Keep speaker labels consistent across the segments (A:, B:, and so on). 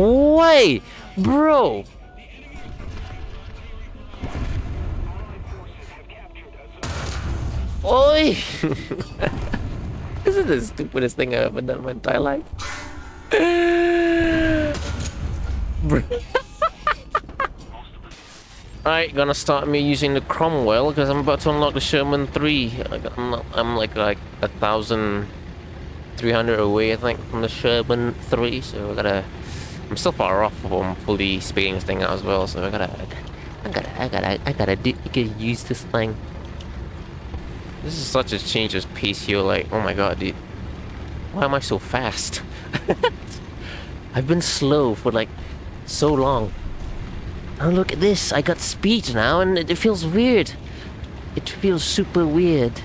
A: way! Bro! Oi! this is the stupidest thing I've ever done in my entire life. Alright, gonna start me using the Cromwell because I'm about to unlock the Sherman 3. I'm, not, I'm like like a thousand three hundred away, I think, from the Sherman 3, so I gotta. I'm still far off from fully speeding this thing out as well, so I gotta. I gotta, I gotta, I gotta, do, I gotta use this thing. This is such a change of pace here, like, oh my god, dude. Why am I so fast? I've been slow for like so long. Oh, look at this. I got speed now and it, it feels weird. It feels super weird.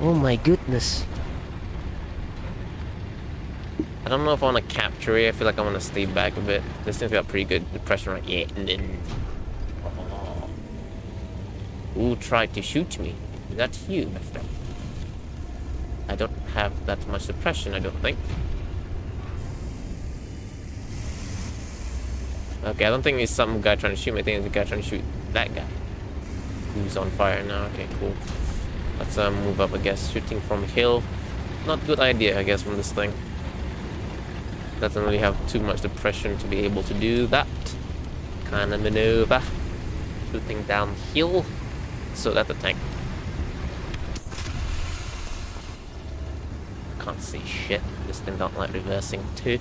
A: Oh my goodness. I don't know if I want to capture it. I feel like I want to stay back a bit. This thing's got pretty good depression right yeah, and then... Oh. Who tried to shoot me? Is that you, my friend? I don't have that much suppression, I don't think. Okay, I don't think it's some guy trying to shoot me. I think it's a guy trying to shoot that guy. Who's on fire now. Okay, cool. Let's um, move up, I guess. Shooting from hill. Not good idea, I guess, from this thing. Doesn't really have too much depression to be able to do that kind of maneuver. Shooting downhill. So that's a tank. Can't see shit. This thing don't like reversing too.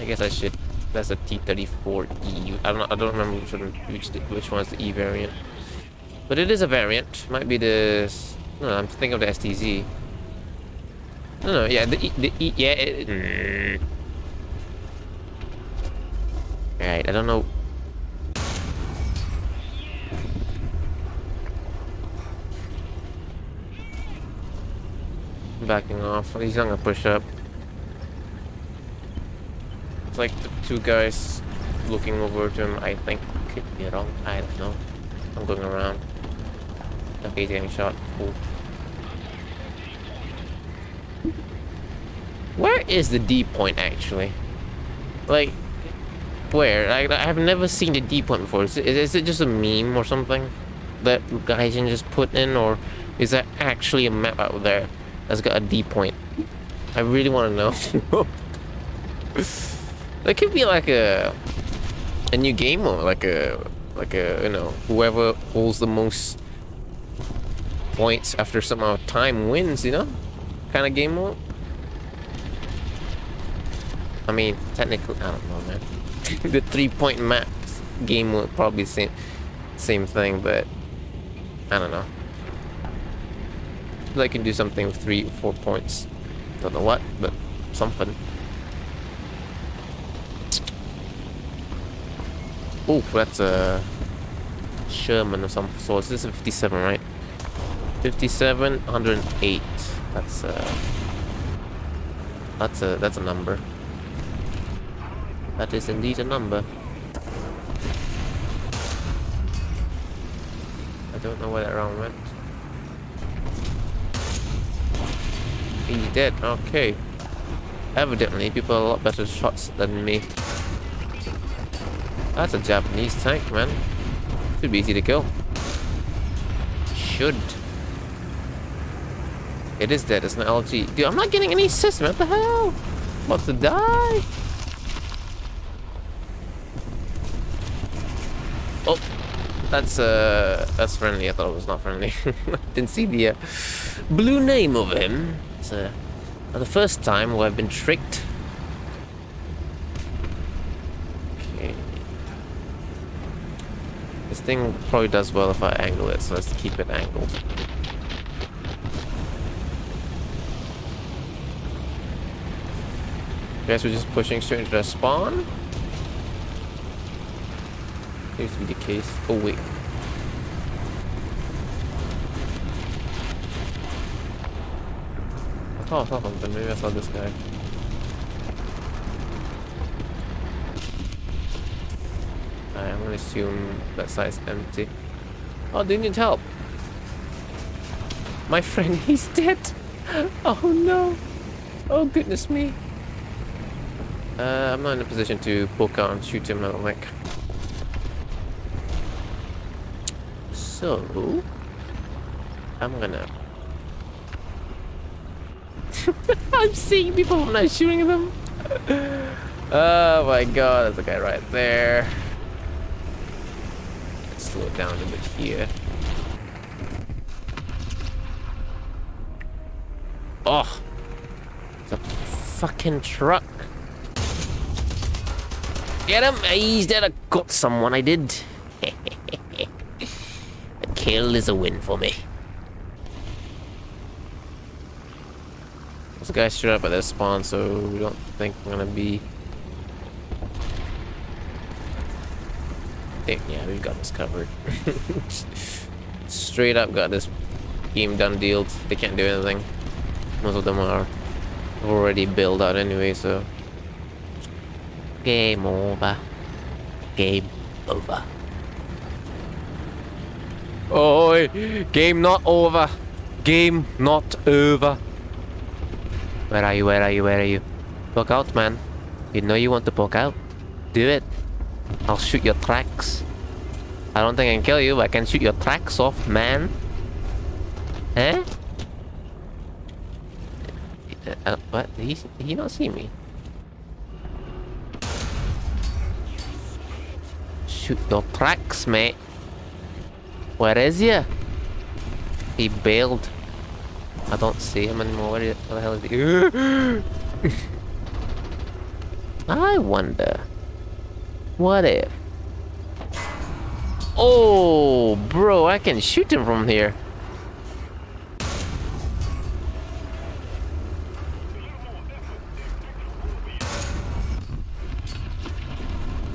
A: I guess I should. That's a T34E. I don't. I don't remember which one. Which, which one's the E variant. But it is a variant. Might be the. No, I'm thinking of the STZ. No, no. Yeah, the. The yeah. It, mm. Right. I don't know. Backing off. He's not gonna push up. It's like the two guys looking over to him, I think. Could be wrong. I don't know. I'm going around. Okay, he's getting shot. Cool. Is the D point actually? Like, where? I, I have never seen the D point before. Is it, just a meme or something that guys can just put in, or is there actually a map out there that's got a D point? I really want to know. That could be like a a new game or like a like a you know whoever holds the most points after some amount of time wins, you know, kind of game mode. I mean, technically, I don't know, man. the three-point map game mode probably same same thing, but I don't know. I can do something with three, four points. Don't know what, but something. Oh, that's a Sherman or some sort. This is 57, right? 57, 108. That's a that's a that's a number. That is indeed a number. I don't know where that round went. He's dead. Okay. Evidently, people are a lot better shots than me. That's a Japanese tank, man. Should be easy to kill. Should. It is dead, it's an LG. Dude, I'm not getting any assists, man. What the hell? I'm about to die. That's uh, that's friendly. I thought it was not friendly. Didn't see the uh, blue name of him. It's uh, the first time where I've been tricked Okay. This thing probably does well if I angle it, so let's keep it angled. Guess we're just pushing straight into the spawn? Seems to be the case. Oh wait. I thought I saw something, maybe I saw this guy. I'm gonna assume that side's empty. Oh, they need help? My friend, he's dead! Oh no! Oh goodness me! Uh, I'm not in a position to poke out and shoot him, I don't. So... I'm gonna... I'm seeing people, I'm not shooting them. oh my god, there's a guy right there. Let's slow it down a bit here. Oh! It's a fucking truck. Get him! He's dead. I got someone. I did. Kill is a win for me. This guy showed up at this spawn, so we don't think we're gonna be. yeah, we've got this covered. Straight up, got this game done deal. They can't do anything. Most of them are already built out anyway, so Game over. Game over. Oi! Game not over. Game not over. Where are you? Where are you? Where are you? Poke out, man. You know you want to poke out. Do it. I'll shoot your tracks. I don't think I can kill you, but I can shoot your tracks off, man. Eh? Uh, what? He, he not see me? Shoot your tracks, mate. Where is he? He bailed. I don't see him anymore. Where, the hell is he? I wonder. What if? Oh, bro, I can shoot him from here.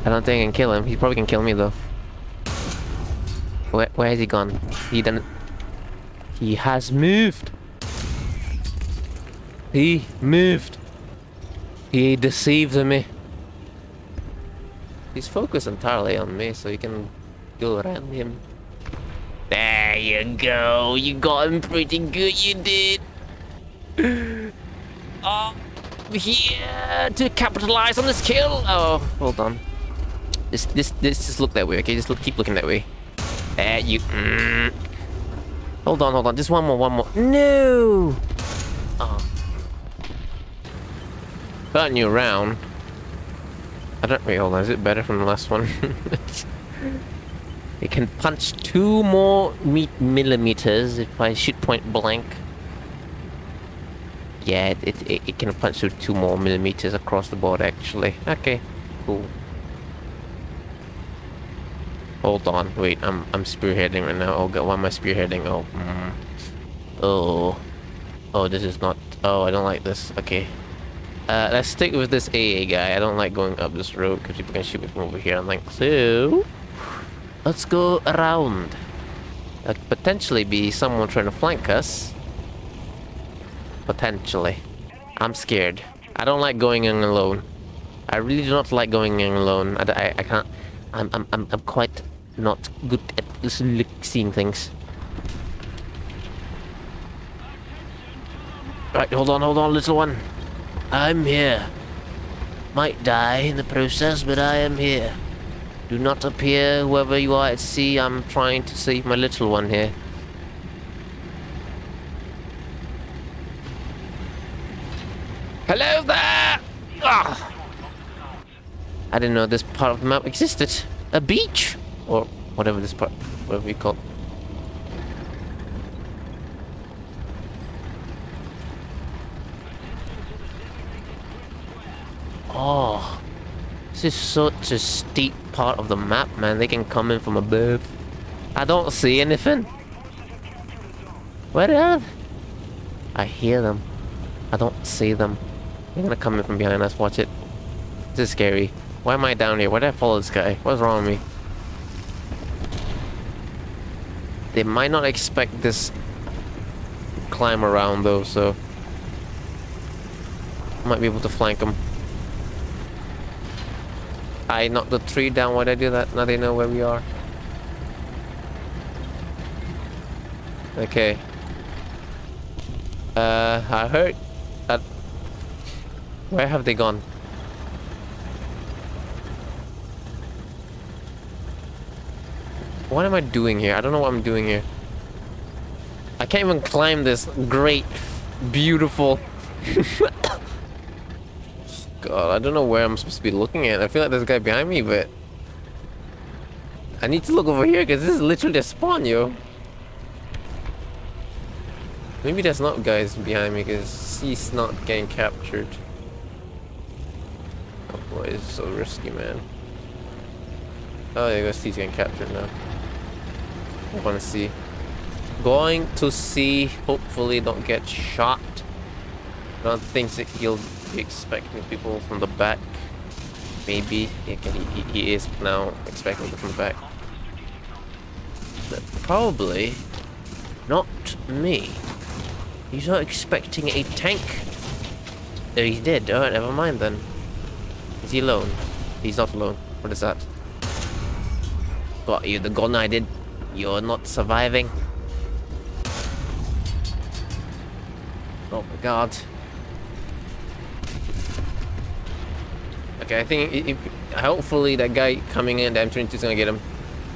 A: I don't think I can kill him. He probably can kill me though. Where, where has he gone? He done. He has moved. He moved. He deceived me. He's focused entirely on me, so you can go around him. There you go. You got him pretty good. You did. Oh, here to capitalize on this kill. Oh, hold on. This, this, this just look that way, okay? Just look, keep looking that way. Eh, you. Mm. Hold on, hold on. Just one more, one more. No! Oh. You around. I don't really hold on. Is it better from the last one? it can punch two more millimeters if I shoot point blank. Yeah, it, it, it can punch through two more millimeters across the board, actually. Okay, cool. Hold on, wait, I'm I'm spearheading right now. Oh god, why am I spearheading? Oh, mm. oh, oh, this is not. Oh, I don't like this. Okay, uh, let's stick with this AA guy. I don't like going up this road because people can shoot me from over here. I'm like, so let's go around. There could potentially be someone trying to flank us. Potentially. I'm scared. I don't like going in alone. I really do not like going in alone. I, I, I can't. I'm, I'm, I'm, I'm quite not good at seeing things. Right, hold on, hold on, little one. I'm here. Might die in the process, but I am here. Do not appear, whoever you are at sea. I'm trying to save my little one here. Hello there! Ah! I didn't know this part of the map existed. A beach? Or whatever this part, whatever you call it. Oh, this is such a steep part of the map, man. They can come in from above. I don't see anything. Where are they? I hear them. I don't see them. They're gonna come in from behind us. Watch it. This is scary. Why am I down here? Why did I follow this guy? What's wrong with me? They might not expect this climb around though, so might be able to flank them. I knocked the tree down. Why did I do that? Now they know where we are. Okay. Uh, I heard that. Where have they gone? What am I doing here? I don't know what I'm doing here. I can't even climb this great, beautiful... God, I don't know where I'm supposed to be looking at. I feel like there's a guy behind me, but... I need to look over here because this is literally a spawn, yo. Maybe there's not guys behind me because he's not getting captured. Oh boy, it's so risky, man. Oh, yeah, guess he's getting captured now. Want to see. Going to see. Hopefully, don't get shot. Don't think that he'll be expecting people from the back. Maybe. Yeah, he, he is now expecting people from the back. But probably not me. He's not expecting a tank. Oh, he's dead. Alright, never mind then. Is he alone? He's not alone. What is that? Got you, the gun I did. You're not surviving. Oh my god. Okay, I think it, it, hopefully that guy coming in, the M22 is gonna get him.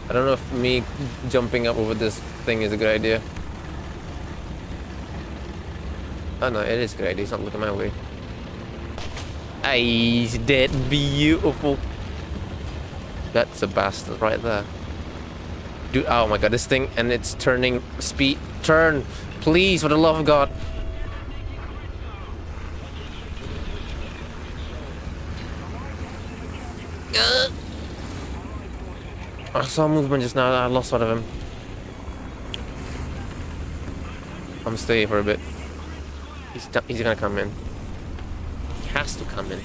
A: I don't know if me jumping up over this thing is a good idea. Oh no, it is a good idea. He's not looking my way. He's dead. Beautiful. That's a bastard right there. Dude, oh my god, this thing, and it's turning speed. Turn, please, for the love of God. Uh. I saw movement just now, I lost sight of him. I'm staying for a bit. He's, he's gonna come in. He has to come in.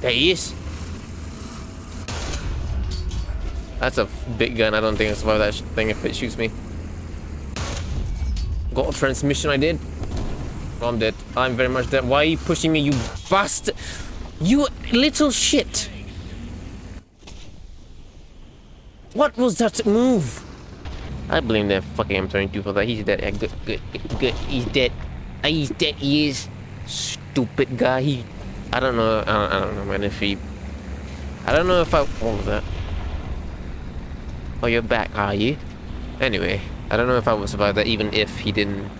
A: There he is. That's a big gun. I don't think I survive that thing if it shoots me. Got a transmission I did. I'm dead. I'm very much dead. Why are you pushing me, you bastard? You little shit. What was that move? I blame that fucking M22 for that. He's dead. Yeah, good, good, good. He's dead. Ah, he's dead. He is. Stupid guy. He. I don't know. I don't, I don't know, man. If he. I don't know if I. What was that? Oh, you're back, are you? Anyway, I don't know if I would survive that even if he didn't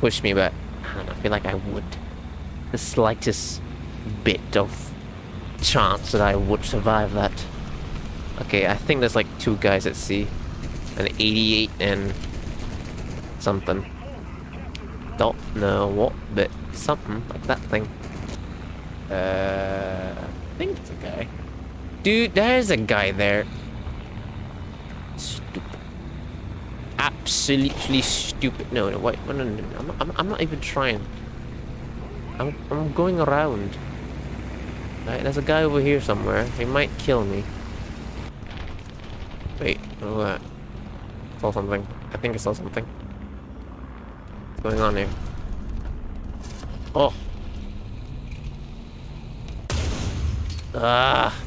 A: push me back. I don't know, I feel like I would. The slightest bit of chance that I would survive that. Okay, I think there's like two guys at sea. An 88 and something. Don't know what, but something like that thing. Uh, I think it's a guy. Dude, there's a guy there. Absolutely stupid. No, no, wait, no, no, no, I'm, I'm, I'm not even trying. I'm, I'm going around. Right, there's a guy over here somewhere. He might kill me. Wait, what that? I saw something. I think I saw something. What's going on here? Oh. Ah.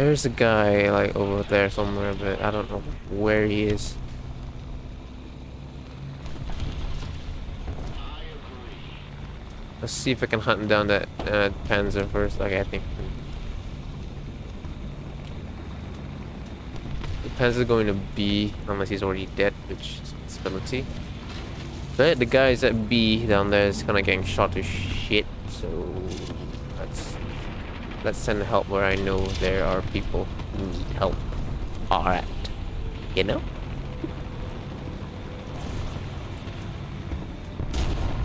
A: There's a guy like over there somewhere, but I don't know where he is. Let's see if I can hunt down that uh, Panzer first. Like I think the Panzer's going to B unless he's already dead, which is a possibility. But the guys at B down there is kind of getting shot to shit, so Let's send help where I know there are people who need help. Alright. You know?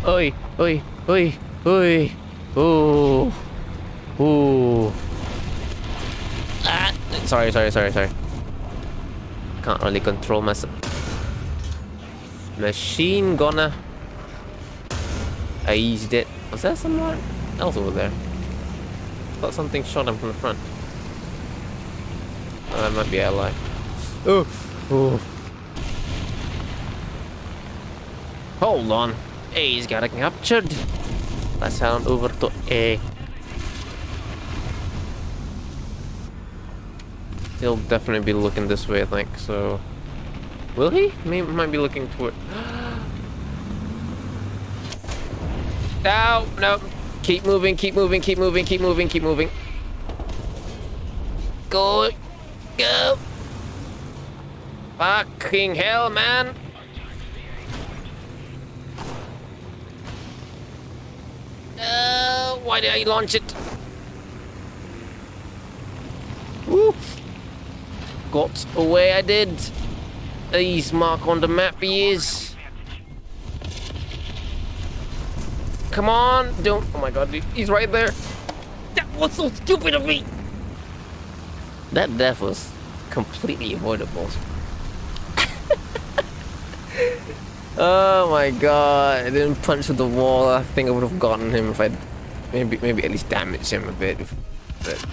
A: Oi, oi, oi, oi. Ooh. Ooh. Ah! Sorry, sorry, sorry, sorry. Can't really control myself. Machine gonna. I eased it. Was there someone else over there? Thought something shot him from the front. Oh, that might be ally. Oh, oh. Hold on. A's got captured. Let's head on over to A. He'll definitely be looking this way, I think, so... Will he? He might be looking toward... No, no. Keep moving, keep moving, keep moving, keep moving, keep moving. Go. Go. Fucking hell, man. Uh, why did I launch it? Woo. Got away I did. These mark on the map he is. Come on, don't. Oh my god, he's right there. That was so stupid of me. That death was completely avoidable. oh my god, I didn't punch the wall. I think I would have gotten him if I'd maybe maybe at least damaged him a bit. But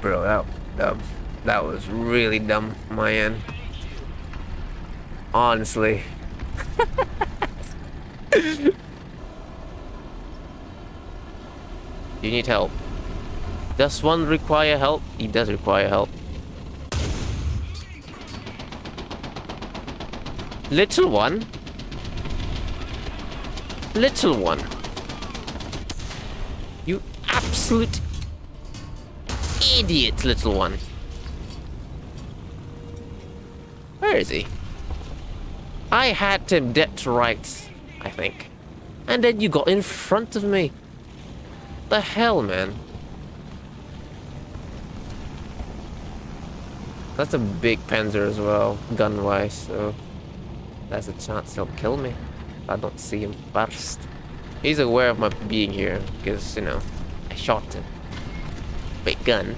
A: bro, that that that was really dumb my end. Honestly. you need help. Does one require help? He does require help. Little one? Little one. You absolute idiot, little one. Where is he? I had him dead to rights, I think. And then you got in front of me. The hell, man? That's a big Panzer as well, gun-wise, so... There's a chance he'll kill me. if I don't see him first. He's aware of my being here, because, you know, I shot him. Big gun.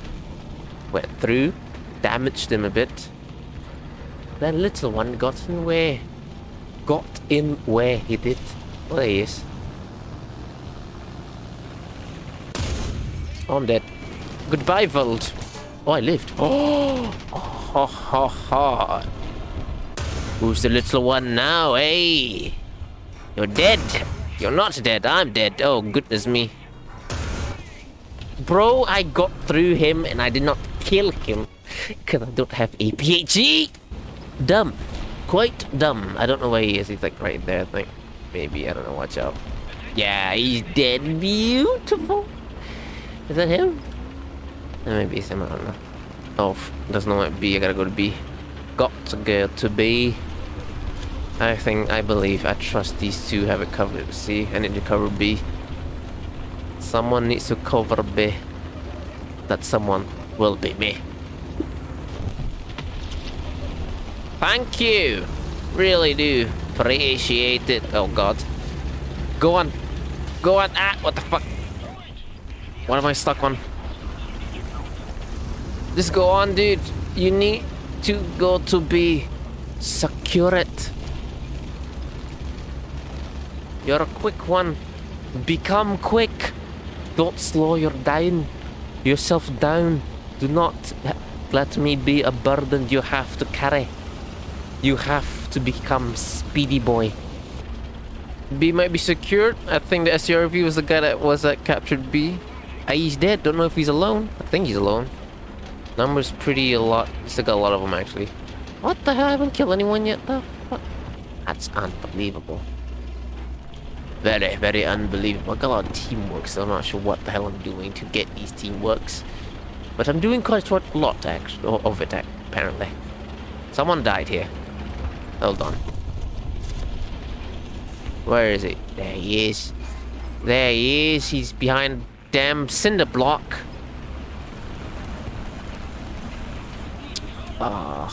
A: Went through, damaged him a bit. That little one got in where? Got in where he did. Oh, there he is. I'm dead. Goodbye, Vold. Oh, I lived. Oh, ha ha ha. Who's the little one now, hey? You're dead. You're not dead. I'm dead. Oh, goodness me. Bro, I got through him and I did not kill him because I don't have APHE. Dumb. Quite dumb. I don't know where he is. He's like right there, I think. Maybe. I don't know. Watch out. Yeah, he's dead. Beautiful. Is that him? Maybe it's him. I don't know. Oh, doesn't know what B. I gotta go to B. Got to go to B. I think, I believe, I trust these two have it covered. C. I need to cover B. Someone needs to cover B. That someone will be me. Thank you. Really do. Appreciate it. Oh god. Go on. Go on. Ah, what the fuck? What am I stuck on? Just go on, dude. You need to go to be secure it. You're a quick one. Become quick. Don't slow your down. Yourself down. Do not let me be a burden you have to carry. You have to become speedy boy. B might be secured. I think the SCRV was the guy that was that captured B. Ah, he's dead. Don't know if he's alone. I think he's alone. Numbers pretty a lot. Still got a lot of them actually. What the hell? I haven't killed anyone yet though. What? That's unbelievable. Very, very unbelievable. I got a lot of teamwork, so I'm not sure what the hell I'm doing to get these teamworks. But I'm doing quite a lot actually, of it apparently. Someone died here. Hold on. Where is he? There he is. There he is. He's behind damn cinder block. Ah.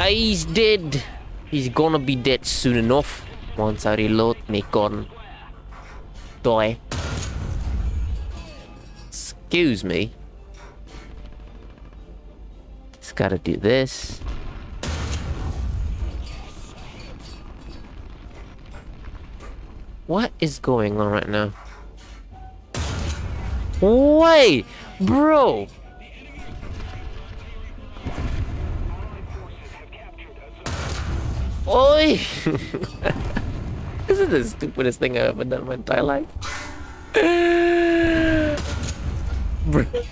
A: Oh. He's dead. He's gonna be dead soon enough. Once I reload my gun. Die. Excuse me. Gotta do this. What is going on right now? Wait, bro. Oi! this is the stupidest thing I've ever done in my entire life.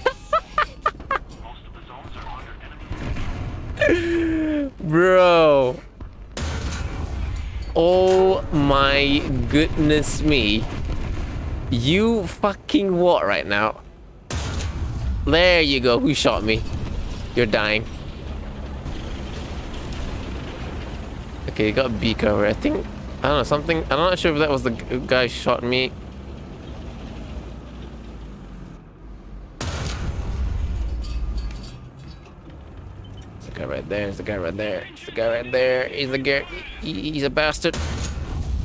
A: Bro. Oh my goodness me. You fucking what right now? There you go. Who shot me? You're dying. Okay, got a B cover. I think, I don't know, something, I'm not sure if that was the guy shot me. There's the guy right there, there's the guy right there, there's the guy right there, he's the guy, he's a bastard.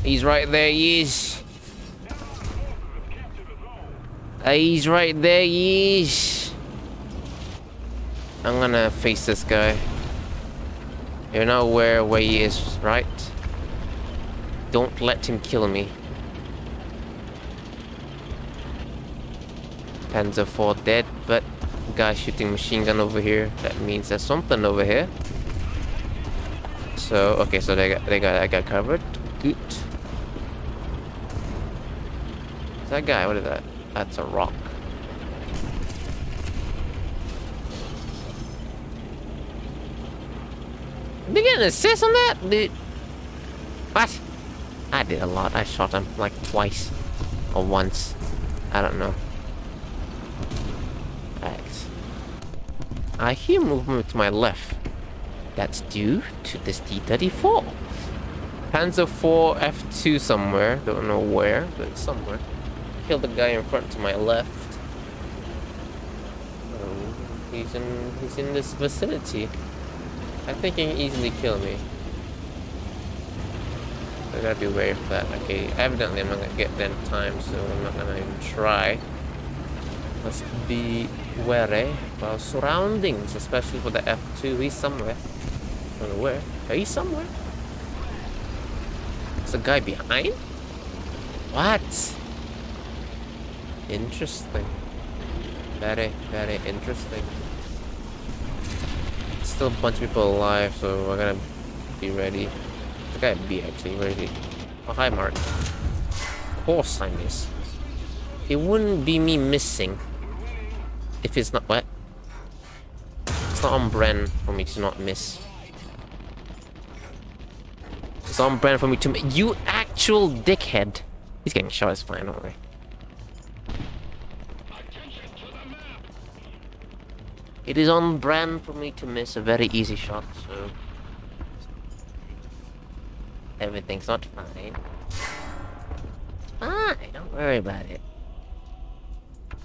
A: He's right there, he is. Uh, he's right there, he is. I'm gonna face this guy. You know where where he is, right? Don't let him kill me. Panzer 4 dead, but guy shooting machine gun over here. That means there's something over here. So okay, so they got they got I got covered. Good. That guy? What is that? That's a rock. Did you get an assist on that? Dude. What? I did a lot. I shot him like twice. Or once. I don't know. Right. I hear movement to my left. That's due to this T-34. Panzer 4 F2 somewhere. Don't know where, but somewhere. Killed the guy in front to my left. Um, he's in he's in this vicinity. I think he can easily kill me. I gotta be wary of that. Okay, evidently I'm not gonna get there in time, so I'm not gonna even try. Let's be wary of our surroundings, especially for the F2. He's somewhere. I don't know where. He's somewhere. There's a guy behind? What? Interesting. Very, very interesting. Still a bunch of people alive, so we're gonna be ready. The guy B actually, where is he? Oh, hi Mark. Of course I miss. It wouldn't be me missing if it's not wet. It's not on brand for me to not miss. It's on brand for me to miss. You actual dickhead! He's getting shot, it's fine, don't worry. It is on brand for me to miss a very easy shot, so... Everything's not fine. It's fine, don't worry about it.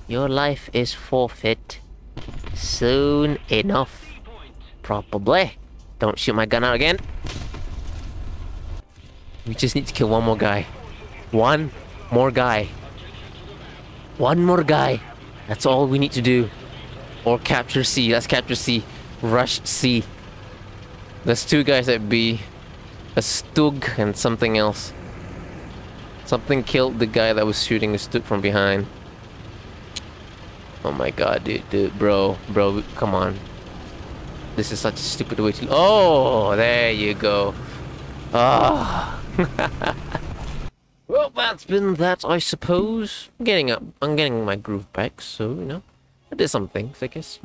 A: Your life is forfeit. Soon enough. Probably. Don't shoot my gun out again. We just need to kill one more guy. One more guy. One more guy. That's all we need to do. Or capture C. Let's capture C. Rush C. There's two guys at B. A Stug and something else. Something killed the guy that was shooting a Stug from behind. Oh my god, dude, dude, bro, bro, come on. This is such a stupid way to... Oh, there you go. Ah. well, that's been that, I suppose. I'm getting up. I'm getting my groove back, so, you know. I did some things, I guess.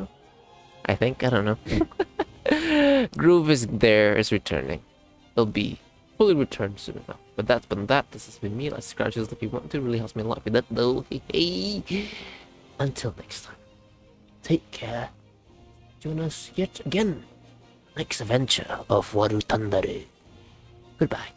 A: I think. I don't know. Groove is there, is returning. It'll be fully returned soon enough. But that's been that. This has been me. Like, subscribe if you want to. Really helps me a lot with that, though. Hey, hey. Until next time. Take care. Join us yet again. Next adventure of Waru Tandare. Goodbye.